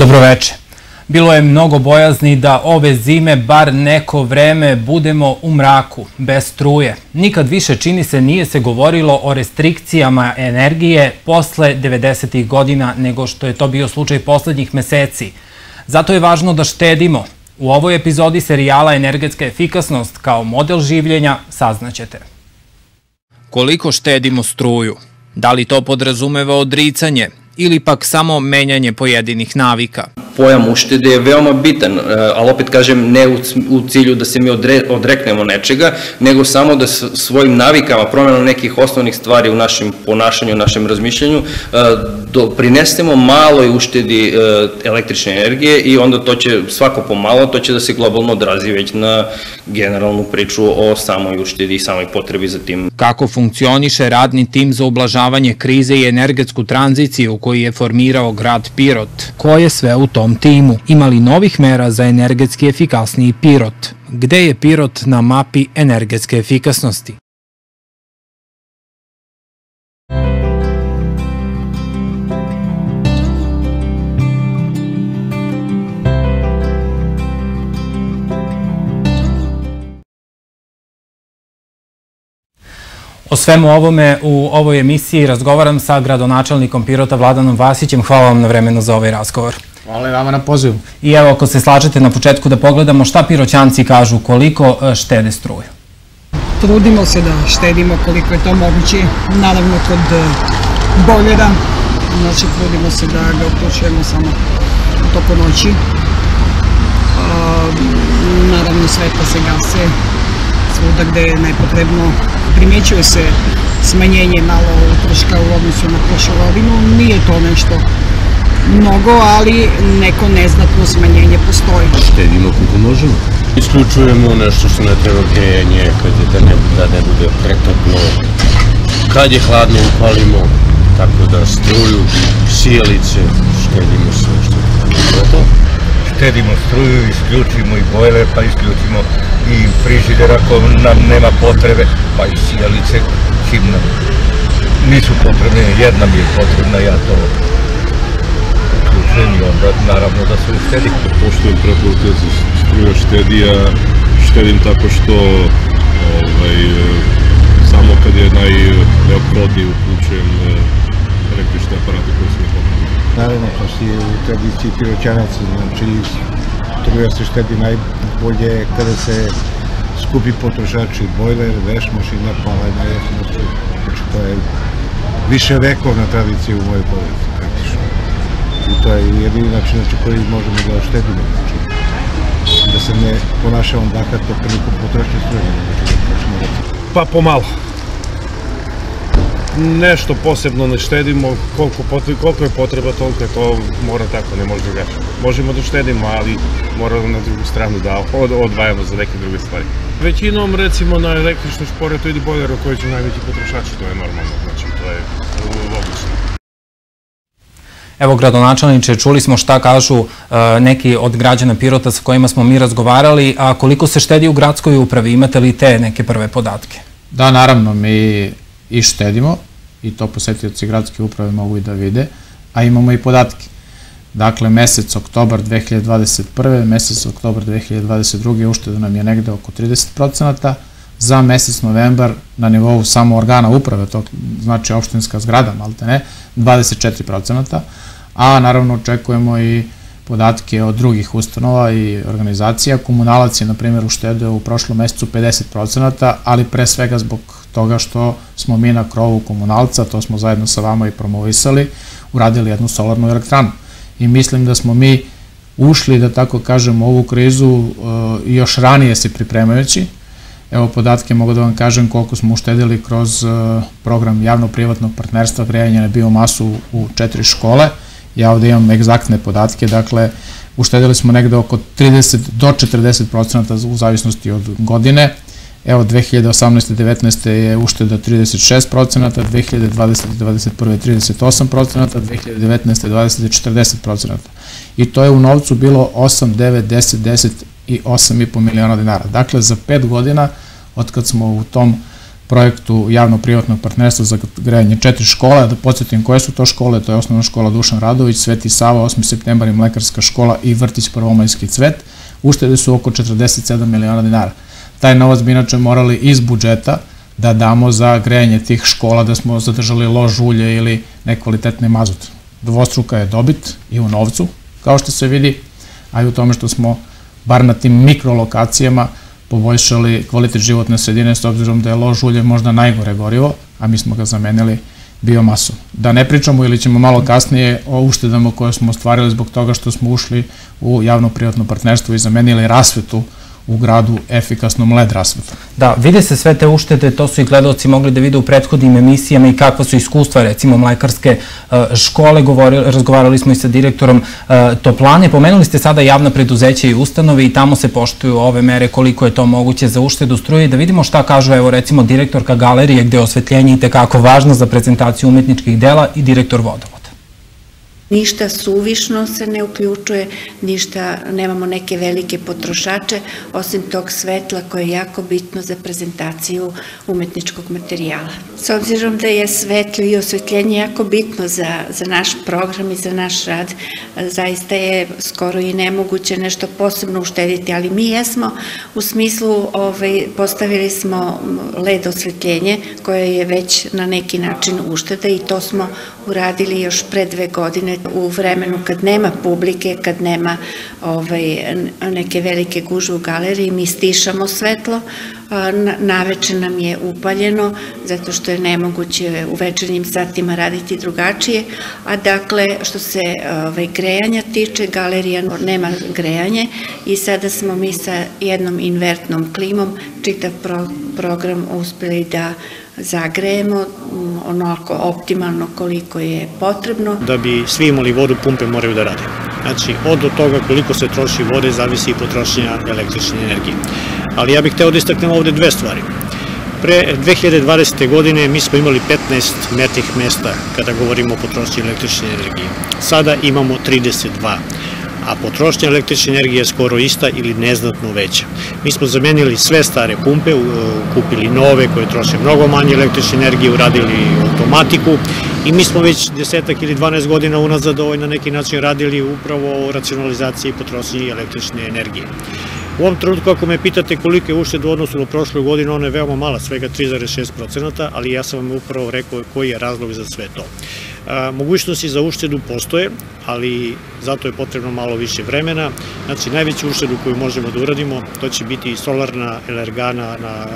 Dobroveče. Bilo je mnogo bojazni da ove zime bar neko vreme budemo u mraku, bez struje. Nikad više čini se nije se govorilo o restrikcijama energije posle 90. godina nego što je to bio slučaj poslednjih meseci. Zato je važno da štedimo. U ovoj epizodi serijala Energetska efikasnost kao model življenja saznaćete. Koliko štedimo struju? Da li to podrazumeva odricanje ili pak samo menjanje pojedinih navika? Pojam uštede je veoma bitan, e, ali opet kažem ne u cilju da se mi odreknemo nečega, nego samo da svojim navikama, promjenom nekih osnovnih stvari u našem ponašanju, u našem razmišljanju, e, prinesemo malo i uštedi e, električne energije i onda to će svako pomalo, to će da se globalno odrazi već na generalnu priču o samoj uštedi i samoj potrebi za tim. Kako funkcioniše radni tim za ublažavanje krize i energetsku tranziciju koji je formirao grad Pirot? Ko je sve u tom tom timu imali novih mera za energetski efikasniji Pirot. Gde je Pirot na mapi energetske efikasnosti? O svemu ovome u ovoj emisiji razgovaram sa gradonačelnikom Pirota Vladanom Vasićem. Hvala vam na vremenu za ovaj razgovor. Hvala i vama na pozivu. I evo, ako se slažete na početku da pogledamo šta piroćanci kažu, koliko e, štede struju. Trudimo se da štedimo koliko je to moguće, naravno kod e, boljera, znači trudimo se da ga uključujemo samo toko noći. Naravno svetla se gase svuda gde je nepotrebno. Primjećuje se smanjenje malo utroška u odnosu na prošlu godinu, nije to nešto mnogo, ali neko neznatno smanjenje postoji. Štedimo kako možemo. Isključujemo nešto što ne treba grejanje, kad je da ne, da ne bude pretoplo. Kad je hladno upalimo, tako da struju, sijalice, štedimo sve što je to. Štedimo struju, isključimo i bojler, pa isključimo i frižider ako nam nema potrebe, pa i sijalice čim nam nisu potrebne, jedna mi je potrebna, ja to uključen i onda naravno da se uštedi. Poštujem preporuke za struja štedija, štedim tako što ovaj, samo kad je najneophodniji uključujem eh, električne aparate koje su mi potrebne. Naravno, to si u tradiciji piroćanaca, znači struja se štedi najbolje kada se skupi potrošači, bojler, veš mašina, pala je najjeftina struja. Znači to je više vekovna tradicija u mojoj porodici to je jedini način znači, koji možemo da štedimo. Znači, da se ne ponašamo bahato prilikom potrošnje struje, znači da Pa pomalo. Nešto posebno ne štedimo, koliko, koliko je potreba, toliko je to, mora tako, ne može drugačije. Možemo da štedimo, ali moramo na drugu stranu da od, odvajamo za neke druge stvari. Većinom, recimo, na električnu špore to ide bojler koji će najveći potrošači, to je normalno, znači to je. Evo, gradonačelniče, čuli smo šta kažu e, neki od građana Pirota sa kojima smo mi razgovarali, a koliko se štedi u gradskoj upravi? Imate li te neke prve podatke? Da, naravno, mi i štedimo i to posetioci gradske uprave mogu i da vide, a imamo i podatke. Dakle, mesec oktobar 2021. mesec oktobar 2022. ušteda nam je negde oko 30%, za mesec novembar na nivou samo organa uprave, to znači opštinska zgrada, malte ne, 24%, a naravno očekujemo i podatke od drugih ustanova i organizacija. Komunalac je, na primjer, uštedeo u prošlom mesecu 50%, ali pre svega zbog toga što smo mi na krovu komunalca, to smo zajedno sa vama i promovisali, uradili jednu solarnu elektranu. I mislim da smo mi ušli, da tako kažem, u ovu krizu e, još ranije se pripremajući, Evo podatke mogu da vam kažem koliko smo uštedili kroz e, program javno-privatnog partnerstva grejanja na biomasu u četiri škole. Ja ovde imam egzaktne podatke, dakle uštedili smo negde oko 30 do 40% u zavisnosti od godine. Evo 2018. 19. je ušteda 36%, 2020. 21. 38%, 2019. 20. 40%. I to je u novcu bilo 8, 9, 10, 10 i 8,5 miliona dinara. Dakle, za pet godina, od kad smo u tom projektu javno-privatnog partnerstva za grejanje četiri škola, da podsjetim koje su to škole, to je osnovna škola Dušan Radović, Sveti Sava, 8. septembar i Mlekarska škola i Vrtić Prvomajski cvet, uštede su oko 47 miliona dinara. Taj novac bi inače morali iz budžeta da damo za grejanje tih škola, da smo zadržali lož ulje ili nekvalitetni mazut. Dvostruka je dobit i u novcu, kao što se vidi, a i u tome što smo bar na tim mikrolokacijama poboljšali kvalitet životne sredine s obzirom da je lož ulje možda najgore gorivo, a mi smo ga zamenili biomasom. Da ne pričamo ili ćemo malo kasnije o uštedama koje smo ostvarili zbog toga što smo ušli u javno-privatno partnerstvo i zamenili rasvetu u gradu efikasnom led rasvetom. Da, vide se sve te uštede, to su i gledalci mogli da vide u prethodnim emisijama i kakva su iskustva, recimo mlekarske e, škole, razgovarali smo i sa direktorom e, Toplane, pomenuli ste sada javna preduzeća i ustanove i tamo se poštuju ove mere koliko je to moguće za uštedu struje i da vidimo šta kažu, evo recimo direktorka galerije gde je osvetljenje i tekako važno za prezentaciju umetničkih dela i direktor vodova. Ništa suvišno se ne uključuje, ništa, nemamo neke velike potrošače, osim tog svetla koje je jako bitno za prezentaciju umetničkog materijala. S obzirom da je svetlo i osvetljenje jako bitno za, za naš program i za naš rad, zaista je skoro i nemoguće nešto posebno uštediti, ali mi jesmo u smislu, ovaj, postavili smo led osvetljenje koje je već na neki način ušteda i to smo uradili još pre dve godine u vremenu kad nema publike, kad nema ovaj, neke velike gužve u galeriji, mi stišamo svetlo, naveče nam je upaljeno, zato što je nemoguće u večernjim satima raditi drugačije, a dakle, što se ovaj, grejanja tiče, galerija nema grejanje i sada smo mi sa jednom invertnom klimom čitav pro, program uspeli da zagrejemo onako optimalno koliko je potrebno. Da bi svi imali vodu, pumpe moraju da rade. Znači, od toga koliko se troši vode zavisi i potrošnja električne energije. Ali ja bih hteo da istaknem ovde dve stvari. Pre 2020. godine mi smo imali 15 metih mesta kada govorimo o potrošnji električne energije. Sada imamo 32 a potrošnja električne energije je skoro ista ili neznatno veća. Mi smo zamenili sve stare pumpe, kupili nove koje troše mnogo manje električne energije, uradili automatiku i mi smo već desetak ili 12 godina unazad ovaj na neki način radili upravo o racionalizaciji potrošnji električne energije. U ovom trenutku, ako me pitate koliko je ušted u odnosu na prošlu godinu, ona je veoma mala, svega 3,6%, ali ja sam vam upravo rekao koji je razlog za sve to. Mogućnosti za uštedu postoje, ali zato je potrebno malo više vremena. Znači, najveću uštedu koju možemo da uradimo, to će biti solarna elergana na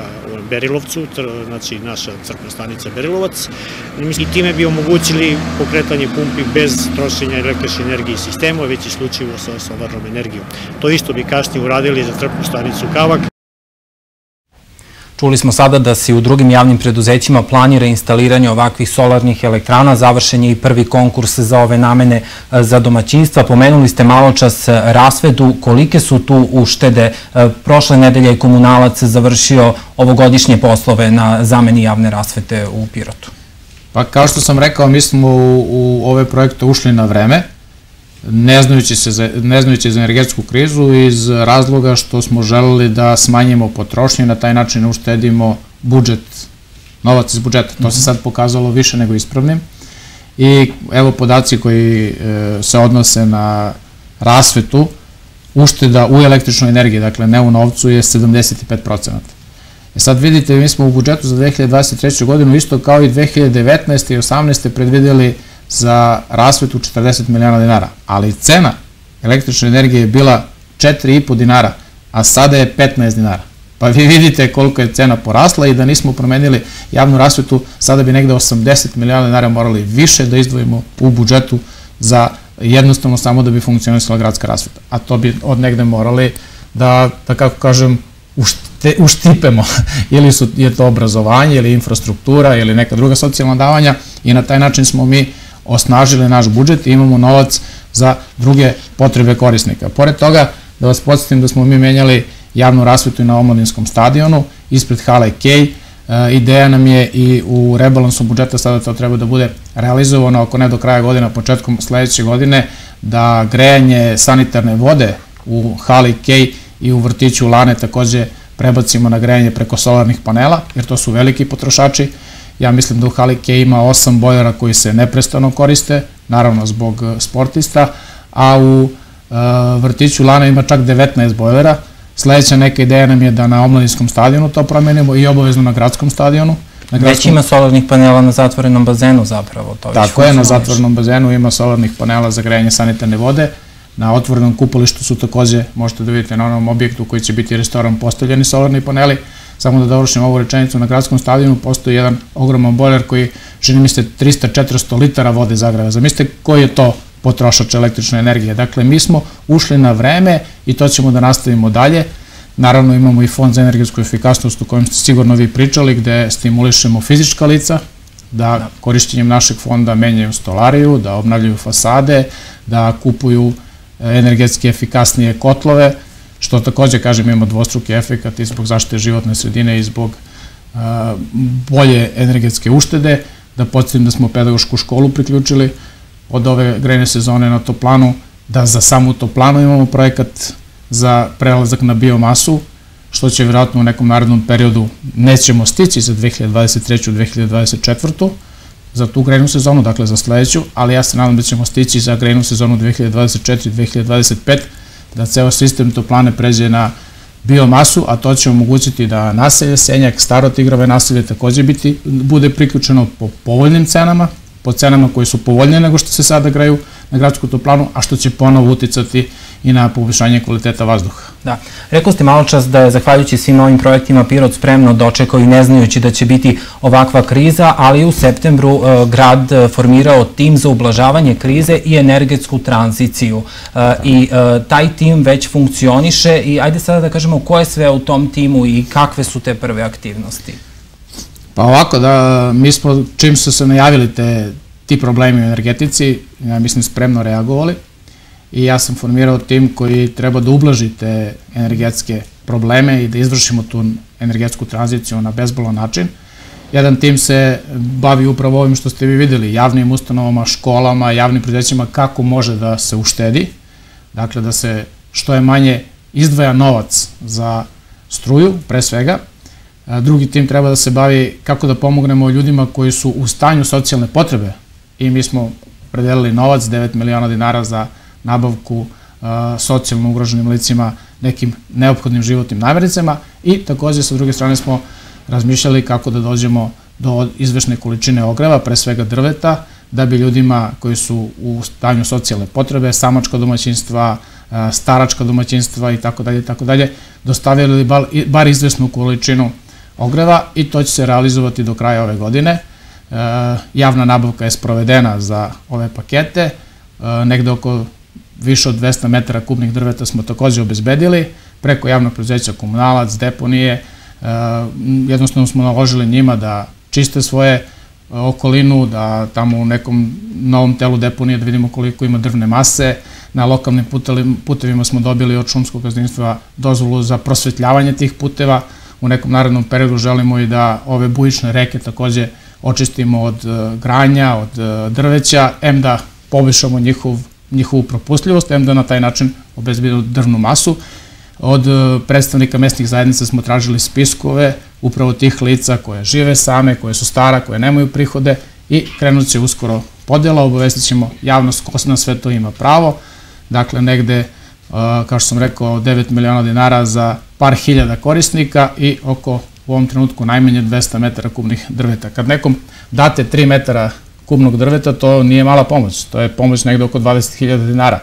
Berilovcu, znači naša crkna stanica Berilovac. I time bi omogućili pokretanje pumpi bez trošenja električne energije sistema, već isključivo sa solarnom energijom. To isto bi kasnije uradili za crknu stanicu Kavak. Čuli smo sada da se u drugim javnim preduzećima planira instaliranje ovakvih solarnih elektrana, završen je i prvi konkurs za ove namene e, za domaćinstva. Pomenuli ste malo čas rasvedu, kolike su tu uštede? E, prošle nedelje je komunalac završio ovogodišnje poslove na zameni javne rasvete u Pirotu. Pa kao što sam rekao, mi smo u, u ove projekte ušli na vreme ne znajući, se za, ne znajući za energetsku krizu iz razloga što smo želeli da smanjimo potrošnju i na taj način uštedimo budžet, novac iz budžeta. To se mhm. sad pokazalo više nego ispravnim. I evo podaci koji e, se odnose na rasvetu, ušteda u električnoj energiji, dakle ne u novcu, je 75%. E sad vidite, mi smo u budžetu za 2023. godinu isto kao i 2019. i 2018. predvideli za rasvetu 40 milijana dinara, ali cena električne energije je bila 4,5 dinara, a sada je 15 dinara. Pa vi vidite koliko je cena porasla i da nismo promenili javnu rasvetu, sada bi negde 80 milijana dinara morali više da izdvojimo u budžetu za jednostavno samo da bi funkcionisala gradska rasveta. A to bi od negde morali da, da kako kažem, ušte, uštipemo. ili su, je to obrazovanje, ili infrastruktura, ili neka druga socijalna davanja i na taj način smo mi osnažili naš budžet i imamo novac za druge potrebe korisnika. Pored toga, da vas podsjetim da smo mi menjali javnu rasvetu i na omladinskom stadionu, ispred Hale Kej, ideja nam je i u rebalansu budžeta sada to treba da bude realizovano, ako ne do kraja godina, početkom sledeće godine, da grejanje sanitarne vode u Hali Kej i u vrtiću Lane takođe prebacimo na grejanje preko solarnih panela, jer to su veliki potrošači. Ja mislim da u Halike ima osam bojlera koji se neprestano koriste, naravno zbog e, sportista, a u e, vrtiću Lana ima čak 19 bojlera. Sledeća neka ideja nam je da na omladinskom stadionu to promenimo i obavezno na gradskom stadionu. Na gradskom... Već ima solarnih panela na zatvorenom bazenu zapravo. To Tako je, na zatvorenom bazenu ima solarnih panela za grejanje sanitarne vode. Na otvorenom kupolištu su takođe, možete da vidite na onom objektu koji će biti restoran postavljeni solarni paneli. Samo da dovršim ovu rečenicu, na gradskom stadionu postoji jedan ogroman bojler koji, čini mi se, 300-400 litara vode zagrava. Zamislite koji je to potrošač električne energije. Dakle, mi smo ušli na vreme i to ćemo da nastavimo dalje. Naravno, imamo i fond za energetsku efikasnost u kojem ste sigurno vi pričali, gde stimulišemo fizička lica, da korišćenjem našeg fonda menjaju stolariju, da obnavljaju fasade, da kupuju energetski efikasnije kotlove, što takođe, kažem, ima dvostruki efekt i zbog zaštite životne sredine i zbog bolje energetske uštede, da podsjetim da smo pedagošku školu priključili od ove grejne sezone na toplanu, da za samu toplanu imamo projekat za prelazak na biomasu, što će vjerojatno u nekom narodnom periodu nećemo stići za 2023. 2024 za tu grejnu sezonu, dakle za sledeću, ali ja se nadam da ćemo stići za grejnu sezonu 2024-2025, da ceo sistem toplane pređe na biomasu, a to će omogućiti da naselje Senjak, staro tigrove naselje takođe biti, bude priključeno po povoljnim cenama, po cenama koje su povoljnije nego što se sada graju na gradsku toplanu, a što će ponovo uticati i na poboljšanje kvaliteta vazduha. Da. Rekao ste malo čas da je zahvaljujući svim ovim projektima Pirot spremno dočekao i ne znajući da će biti ovakva kriza, ali u septembru e, grad formirao tim za ublažavanje krize i energetsku tranziciju. E, I e, taj tim već funkcioniše i ajde sada da kažemo ko je sve u tom timu i kakve su te prve aktivnosti. Pa ovako, da, mi smo, čim su se najavili te, ti problemi u energetici, ja mislim spremno reagovali i ja sam formirao tim koji treba da ublaži te energetske probleme i da izvršimo tu energetsku tranziciju na bezbolan način. Jedan tim se bavi upravo ovim što ste vi videli, javnim ustanovama, školama, javnim predećima, kako može da se uštedi, dakle da se što je manje izdvaja novac za struju, pre svega, Drugi tim treba da se bavi kako da pomognemo ljudima koji su u stanju socijalne potrebe. I mi smo predelili novac, 9 miliona dinara za nabavku socijalno ugroženim licima nekim neophodnim životnim namirnicama. I takođe sa druge strane smo razmišljali kako da dođemo do izvešne količine ogreva, pre svega drveta, da bi ljudima koji su u stanju socijalne potrebe, samačka domaćinstva, staračka domaćinstva i tako dalje i tako dalje, dostavili bar izvesnu količinu ogreva i to će se realizovati do kraja ove godine. E, javna nabavka je sprovedena za ove pakete, e, negde oko više od 200 metara kubnih drveta smo takođe obezbedili, preko javnog preduzeća komunalac, deponije, e, jednostavno smo naložili njima da čiste svoje okolinu, da tamo u nekom novom telu deponije da vidimo koliko ima drvne mase, na lokalnim putevima smo dobili od šumskog gazdinstva dozvolu za prosvetljavanje tih puteva, u nekom narednom periodu želimo i da ove bujične reke takođe očistimo od e, granja, od e, drveća, em da poboljšamo njihov, njihovu propustljivost, em da na taj način obezbedimo drvnu masu. Od e, predstavnika mesnih zajednica smo tražili spiskove upravo tih lica koje žive same, koje su stara, koje nemaju prihode i krenut će uskoro podela, obavestit ćemo javnost ko na sve to ima pravo. Dakle, negde kao što sam rekao, 9 miliona dinara za par hiljada korisnika i oko u ovom trenutku najmanje 200 metara kubnih drveta. Kad nekom date 3 metara kubnog drveta, to nije mala pomoć, to je pomoć negde oko 20.000 dinara.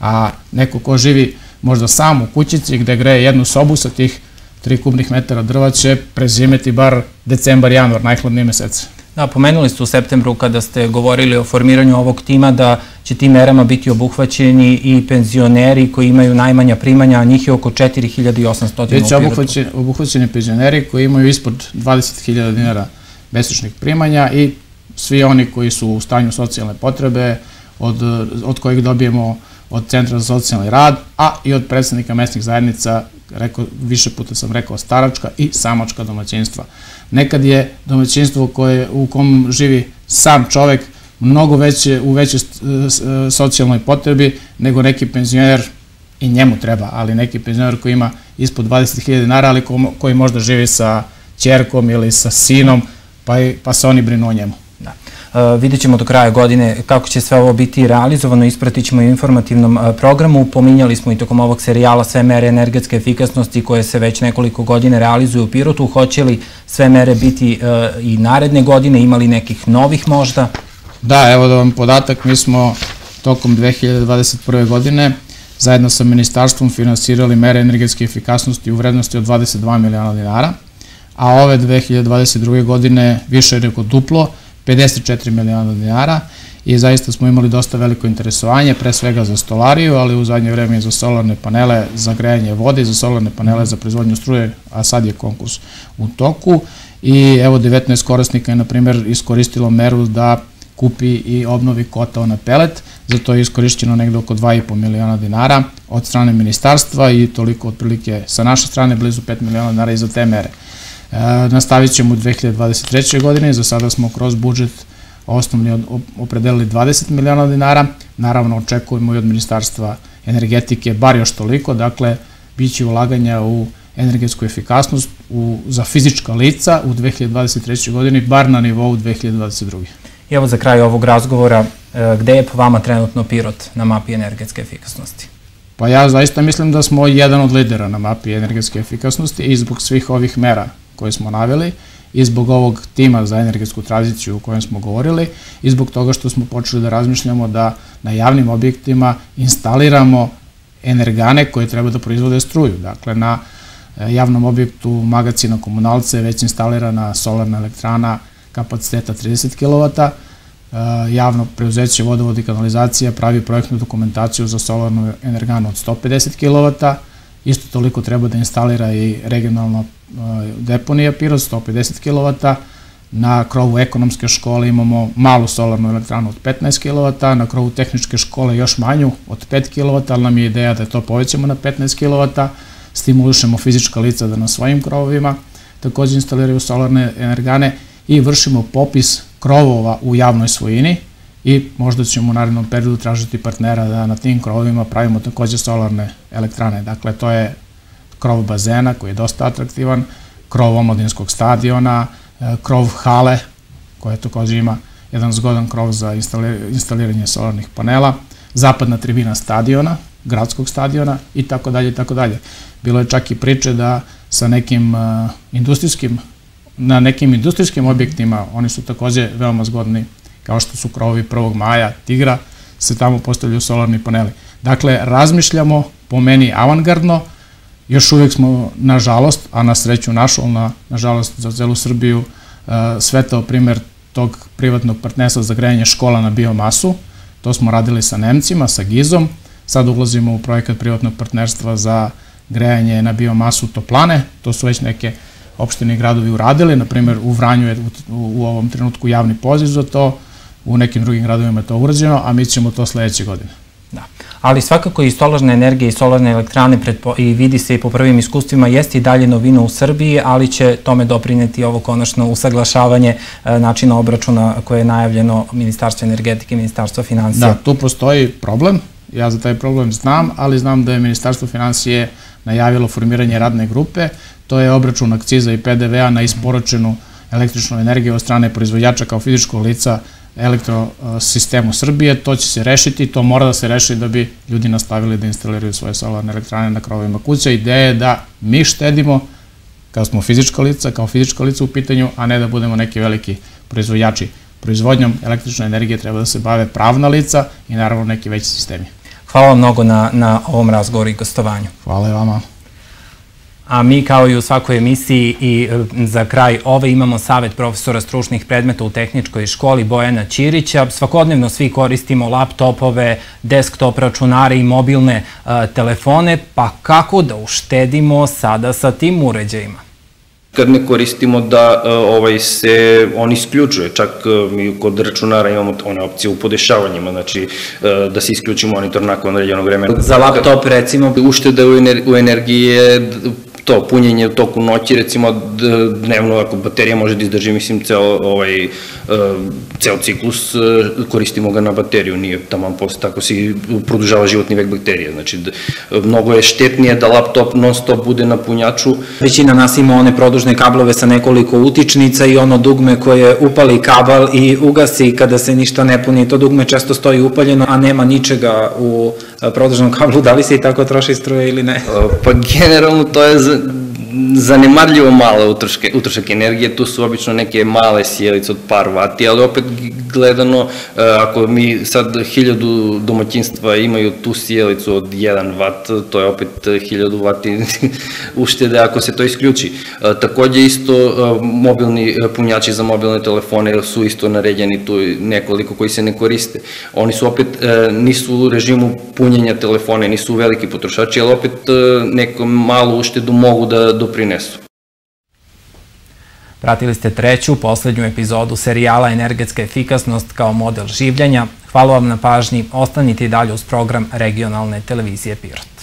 A neko ko živi možda sam u kućici gde greje jednu sobu sa tih 3 kubnih metara drva će prezimeti bar decembar, januar, najhladnije mesece. Da, pomenuli ste u septembru kada ste govorili o formiranju ovog tima da će tim merama biti obuhvaćeni i penzioneri koji imaju najmanja primanja, a njih je oko 4800 Biće obuhvaćeni, obuhvaćeni penzioneri koji imaju ispod 20.000 dinara mesečnih primanja i svi oni koji su u stanju socijalne potrebe, od, od kojih dobijemo od Centra za socijalni rad, a i od predsednika mesnih zajednica, rekao, više puta sam rekao, staračka i samačka domaćinstva. Nekad je domaćinstvo koje, u kom živi sam čovek mnogo veće, u većoj socijalnoj potrebi nego neki penzioner i njemu treba, ali neki penzioner koji ima ispod 20.000 dinara, ali ko, koji možda živi sa čerkom ili sa sinom, pa, pa se oni brinu o njemu. Uh, vidjet ćemo do kraja godine kako će sve ovo biti realizovano, ispratit ćemo i u informativnom uh, programu. Pominjali smo i tokom ovog serijala sve mere energetske efikasnosti koje se već nekoliko godine realizuju u Pirotu. Hoće li sve mere biti uh, i naredne godine, imali nekih novih možda? Da, evo da vam podatak, mi smo tokom 2021. godine zajedno sa ministarstvom finansirali mere energetske efikasnosti u vrednosti od 22 miliona dinara, a ove 2022. godine više nego duplo, 54 miliona dinara i zaista smo imali dosta veliko interesovanje, pre svega za stolariju, ali u zadnje vreme i za solarne panele za grejanje vode i za solarne panele za proizvodnju struje, a sad je konkurs u toku i evo 19 korisnika je na primjer iskoristilo meru da kupi i obnovi kotao na pelet, za to je iskorišćeno negde oko 2,5 miliona dinara od strane ministarstva i toliko otprilike sa naše strane blizu 5 miliona dinara i za te mere. E, nastavit ćemo u 2023. godine, za sada smo kroz budžet osnovni opredelili 20 miliona dinara, naravno očekujemo i od ministarstva energetike bar još toliko, dakle, bit će ulaganja u energetsku efikasnost u, za fizička lica u 2023. godini, bar na nivou 2022. I evo za kraj ovog razgovora, e, gde je po vama trenutno Pirot na mapi energetske efikasnosti? Pa ja zaista mislim da smo jedan od lidera na mapi energetske efikasnosti i zbog svih ovih mera koje smo naveli i zbog ovog tima za energetsku tranziciju o kojem smo govorili i zbog toga što smo počeli da razmišljamo da na javnim objektima instaliramo energane koje treba da proizvode struju. Dakle, na e, javnom objektu magacina komunalce već instalirana solarna elektrana kapaciteta 30 kW, javno preuzeće vodovod i kanalizacija pravi projektnu dokumentaciju za solarnu energanu od 150 kW, isto toliko treba da instalira i regionalna deponija Pirot 150 kW, na krovu ekonomske škole imamo malu solarnu elektranu od 15 kW, na krovu tehničke škole još manju od 5 kW, ali nam je ideja da to povećamo na 15 kW, stimulišemo fizička lica da na svojim krovovima takođe instaliraju solarne energane i vršimo popis krovova u javnoj svojini i možda ćemo u narednom periodu tražiti partnera da na tim krovovima pravimo takođe solarne elektrane. Dakle, to je krov bazena koji je dosta atraktivan, krov omladinskog stadiona, e, krov hale koja takođe ima jedan zgodan krov za instaliranje solarnih panela, zapadna tribina stadiona, gradskog stadiona i tako dalje i tako dalje. Bilo je čak i priče da sa nekim e, industrijskim na nekim industrijskim objektima, oni su takođe veoma zgodni, kao što su krovovi 1. maja, Tigra, se tamo postavljaju solarni paneli. Dakle, razmišljamo po meni avangardno, još uvijek smo, nažalost, a na sreću našu, na, nažalost za celu Srbiju, uh, svetao primer tog privatnog partnerstva za grejanje škola na biomasu. To smo radili sa Nemcima, sa Gizom. Sad ulazimo u projekat privatnog partnerstva za grejanje na biomasu toplane. To su već neke opštine i gradovi uradili, na primjer u Vranju je u ovom trenutku javni poziv za to, u nekim drugim gradovima je to urađeno, a mi ćemo to sledeće godine. Da. Ali svakako i solarna energija i solarne elektrane predpo, i vidi se i po prvim iskustvima jeste i dalje novina u Srbiji, ali će tome doprineti ovo konačno usaglašavanje e, načina obračuna koje je najavljeno Ministarstvo energetike i Ministarstvo financija. Da, tu postoji problem, ja za taj problem znam, ali znam da je Ministarstvo financije najavilo formiranje radne grupe to je obračun akciza i PDV-a na isporučenu električnu energiju od strane proizvodjača kao fizičkog lica elektrosistemu Srbije, to će se rešiti, to mora da se reši da bi ljudi nastavili da instaliraju svoje solarne elektrane na krovima kuća. Ideja je da mi štedimo kao smo fizička lica, kao fizička lica u pitanju, a ne da budemo neki veliki proizvodjači. Proizvodnjom električne energije treba da se bave pravna lica i naravno neki veći sistemi. Hvala vam mnogo na, na ovom razgovoru i gostovanju. Hvala i vama. A mi kao i u svakoj emisiji i e, za kraj ove imamo savet profesora stručnih predmeta u tehničkoj školi Bojana Ćirića. Svakodnevno svi koristimo laptopove, desktop računare i mobilne a, e, telefone, pa kako da uštedimo sada sa tim uređajima? kad ne koristimo da e, ovaj se on isključuje, čak mi kod računara imamo one opcije u podešavanjima, znači da se isključi monitor nakon određenog vremena. Za laptop recimo? Ušteda u energiji je to punjenje u toku noći, recimo dnevno ako baterija može da izdrži, mislim, ceo, ovaj, e, ceo ciklus, e, koristimo ga na bateriju, nije tamo posle, tako si produžava životni vek bakterije, znači mnogo je štetnije da laptop non stop bude na punjaču. Većina nas ima one produžne kablove sa nekoliko utičnica i ono dugme koje upali kabal i ugasi kada se ništa ne puni, to dugme često stoji upaljeno, a nema ničega u produžnom kablu, da li se i tako troši struje ili ne? Pa generalno to je zanemarljivo mala utroške, utrošak energije, tu su obično neke male sjelice od par vati, ali opet gledano, e, ako mi sad hiljadu domaćinstva imaju tu sjelicu od 1 vat, to je opet hiljadu vati uštede ako se to isključi. E, takođe isto e, mobilni punjači za mobilne telefone su isto naređeni tu nekoliko koji se ne koriste. Oni su opet, nisu u režimu punjenja telefone, nisu veliki potrošači, ali opet neku malu uštedu mogu da doprinesu. Pratili ste treću, poslednju epizodu serijala Energetska efikasnost kao model življenja. Hvala vam na pažnji, ostanite i dalje uz program regionalne televizije Pirot.